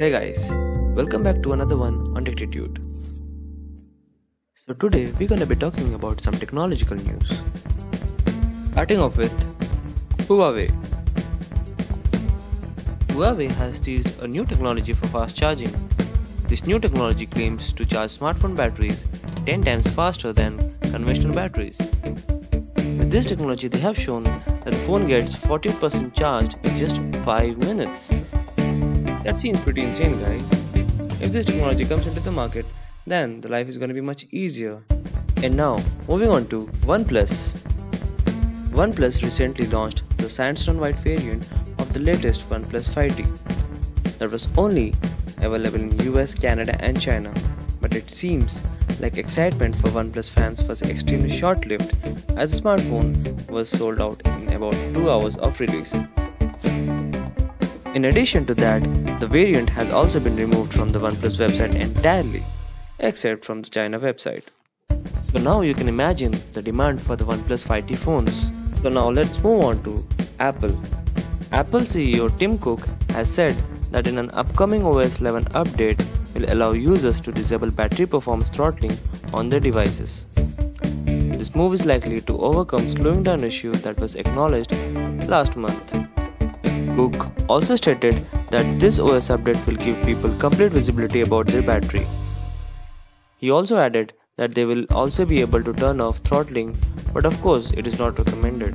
Hey guys, welcome back to another one on Techtitude. So today we're gonna be talking about some technological news. Starting off with Huawei. Huawei has teased a new technology for fast charging. This new technology claims to charge smartphone batteries 10 times faster than conventional batteries. With this technology, they have shown that the phone gets 40% charged in just 5 minutes. That seems pretty insane, guys. If this technology comes into the market, then the life is going to be much easier. And now, moving on to OnePlus. OnePlus recently launched the Sandstone White variant of the latest OnePlus 5T. That was only available in US, Canada, and China, but it seems like excitement for OnePlus fans was extremely short lived as the smartphone was sold out in about 2 hours of release. In addition to that, the variant has also been removed from the OnePlus website entirely, except from the China website. So now you can imagine the demand for the OnePlus 5T phones. So now let's move on to Apple. Apple CEO Tim Cook has said that in an upcoming iOS 11 update will allow users to disable battery performance throttling on their devices. This move is likely to overcome slowing down issue that was acknowledged last month. Also stated that this OS update will give people complete visibility about their battery. He also added that they will also be able to turn off throttling, but of course, it is not recommended.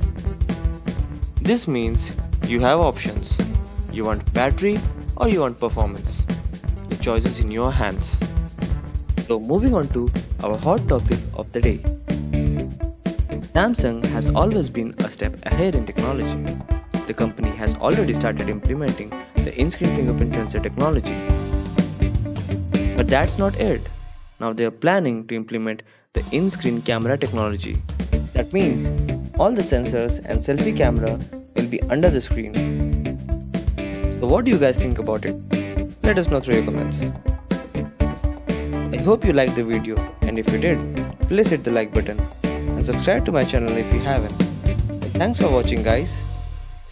This means you have options. You want battery or you want performance. The choice is in your hands. So, moving on to our hot topic of the day. Samsung has always been a step ahead in technology. The company has already started implementing the in screen fingerprint sensor technology. But that's not it. Now they are planning to implement the in screen camera technology. That means all the sensors and selfie camera will be under the screen. So, what do you guys think about it? Let us know through your comments. I hope you liked the video, and if you did, please hit the like button and subscribe to my channel if you haven't. Thanks for watching, guys.